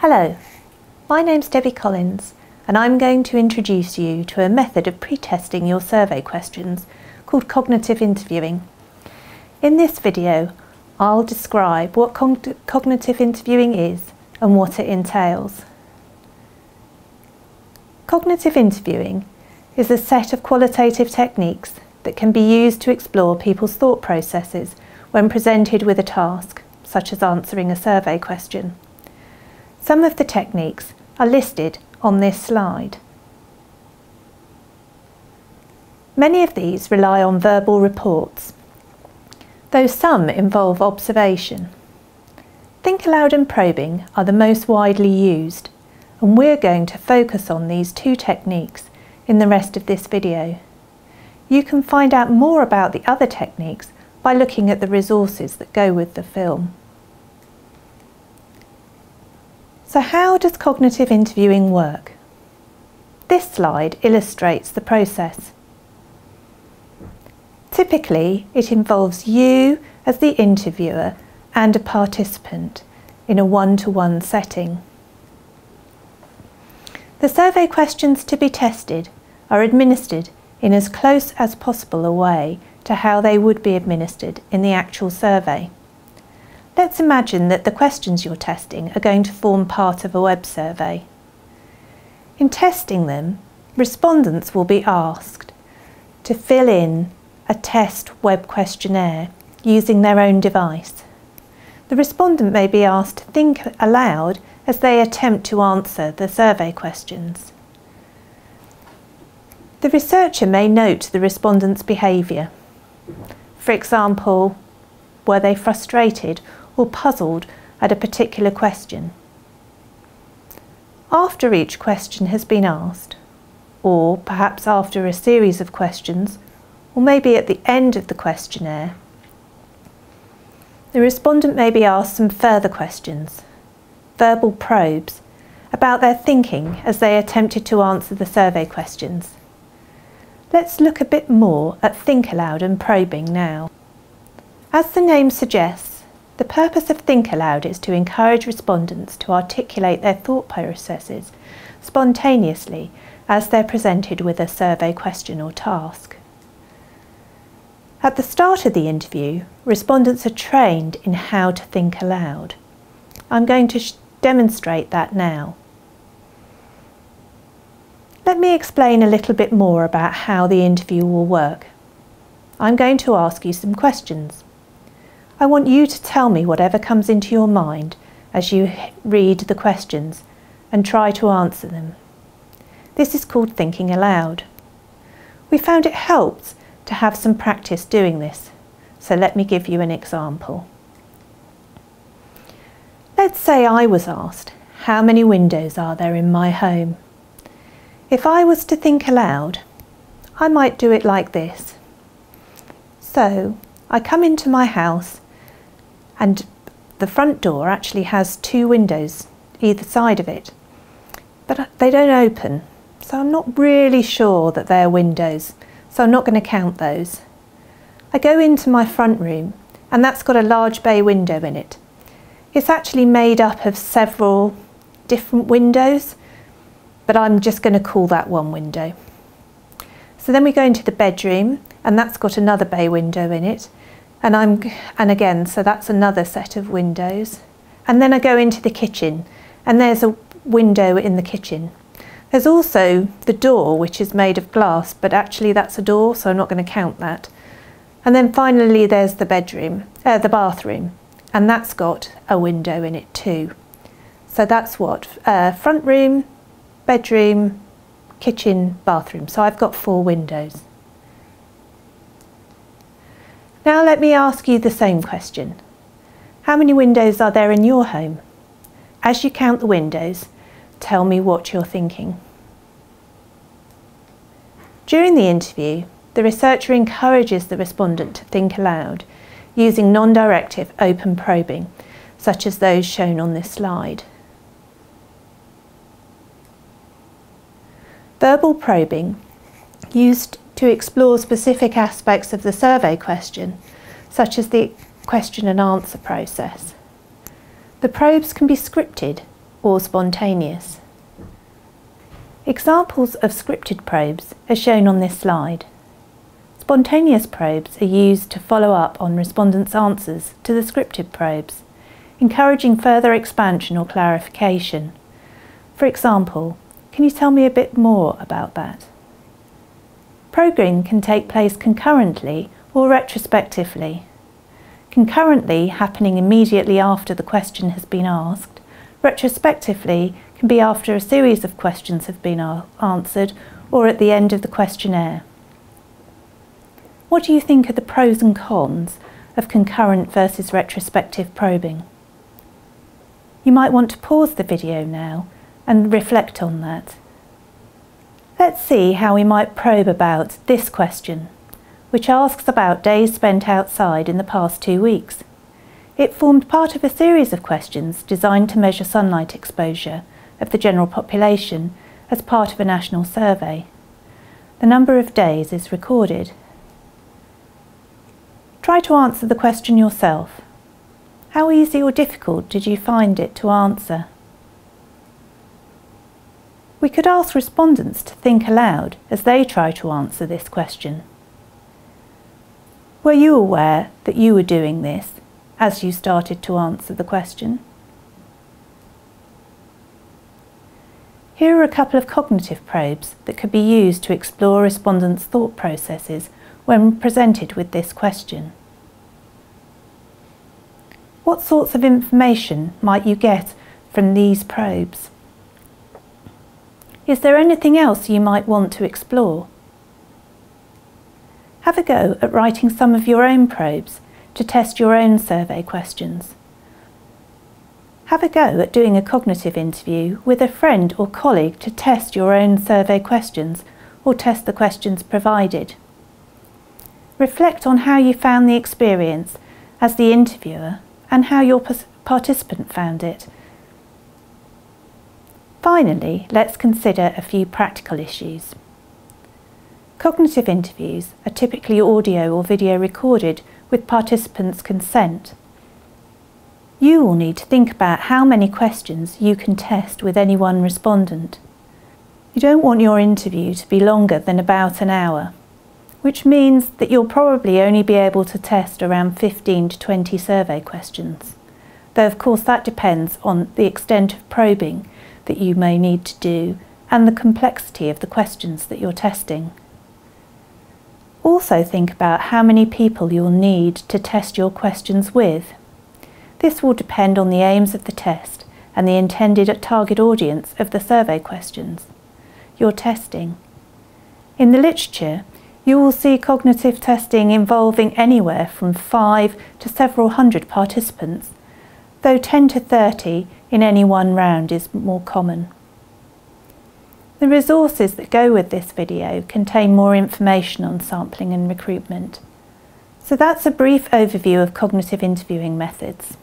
Hello, my name's Debbie Collins and I'm going to introduce you to a method of pre-testing your survey questions called cognitive interviewing. In this video, I'll describe what cognitive interviewing is and what it entails. Cognitive interviewing is a set of qualitative techniques that can be used to explore people's thought processes when presented with a task, such as answering a survey question. Some of the techniques are listed on this slide. Many of these rely on verbal reports, though some involve observation. Think aloud and probing are the most widely used, and we're going to focus on these two techniques in the rest of this video. You can find out more about the other techniques by looking at the resources that go with the film. So how does cognitive interviewing work? This slide illustrates the process. Typically, it involves you as the interviewer and a participant in a one-to-one -one setting. The survey questions to be tested are administered in as close as possible a way to how they would be administered in the actual survey. Let's imagine that the questions you're testing are going to form part of a web survey. In testing them, respondents will be asked to fill in a test web questionnaire using their own device. The respondent may be asked to think aloud as they attempt to answer the survey questions. The researcher may note the respondent's behaviour. For example, were they frustrated or puzzled at a particular question. After each question has been asked, or perhaps after a series of questions, or maybe at the end of the questionnaire, the respondent may be asked some further questions, verbal probes, about their thinking as they attempted to answer the survey questions. Let's look a bit more at think aloud and probing now. As the name suggests, the purpose of Think Aloud is to encourage respondents to articulate their thought processes spontaneously as they're presented with a survey question or task. At the start of the interview, respondents are trained in how to think aloud. I'm going to demonstrate that now. Let me explain a little bit more about how the interview will work. I'm going to ask you some questions. I want you to tell me whatever comes into your mind as you read the questions and try to answer them. This is called thinking aloud. We found it helps to have some practice doing this, so let me give you an example. Let's say I was asked, how many windows are there in my home? If I was to think aloud, I might do it like this. So, I come into my house and the front door actually has two windows either side of it but uh, they don't open so I'm not really sure that they're windows so I'm not going to count those. I go into my front room and that's got a large bay window in it. It's actually made up of several different windows but I'm just going to call that one window. So then we go into the bedroom and that's got another bay window in it and I'm and again so that's another set of windows. And then I go into the kitchen and there's a window in the kitchen. There's also the door which is made of glass but actually that's a door so I'm not going to count that. And then finally there's the bedroom uh, the bathroom and that's got a window in it too. So that's what uh, front room bedroom kitchen bathroom. So I've got four windows now let me ask you the same question. How many windows are there in your home? As you count the windows, tell me what you're thinking. During the interview, the researcher encourages the respondent to think aloud using non-directive open probing, such as those shown on this slide. Verbal probing, used to explore specific aspects of the survey question, such as the question and answer process. The probes can be scripted or spontaneous. Examples of scripted probes are shown on this slide. Spontaneous probes are used to follow up on respondents' answers to the scripted probes, encouraging further expansion or clarification. For example, can you tell me a bit more about that? Probing can take place concurrently or retrospectively. Concurrently happening immediately after the question has been asked, retrospectively can be after a series of questions have been answered or at the end of the questionnaire. What do you think are the pros and cons of concurrent versus retrospective probing? You might want to pause the video now and reflect on that. Let's see how we might probe about this question, which asks about days spent outside in the past two weeks. It formed part of a series of questions designed to measure sunlight exposure of the general population as part of a national survey. The number of days is recorded. Try to answer the question yourself. How easy or difficult did you find it to answer? We could ask respondents to think aloud as they try to answer this question. Were you aware that you were doing this as you started to answer the question? Here are a couple of cognitive probes that could be used to explore respondents' thought processes when presented with this question. What sorts of information might you get from these probes? Is there anything else you might want to explore? Have a go at writing some of your own probes to test your own survey questions. Have a go at doing a cognitive interview with a friend or colleague to test your own survey questions or test the questions provided. Reflect on how you found the experience as the interviewer and how your participant found it Finally, let's consider a few practical issues. Cognitive interviews are typically audio or video recorded with participants' consent. You will need to think about how many questions you can test with any one respondent. You don't want your interview to be longer than about an hour, which means that you'll probably only be able to test around 15 to 20 survey questions, though of course that depends on the extent of probing that you may need to do and the complexity of the questions that you're testing. Also think about how many people you'll need to test your questions with. This will depend on the aims of the test and the intended target audience of the survey questions you're testing. In the literature, you will see cognitive testing involving anywhere from 5 to several hundred participants, though 10 to 30 in any one round is more common. The resources that go with this video contain more information on sampling and recruitment. So that's a brief overview of cognitive interviewing methods.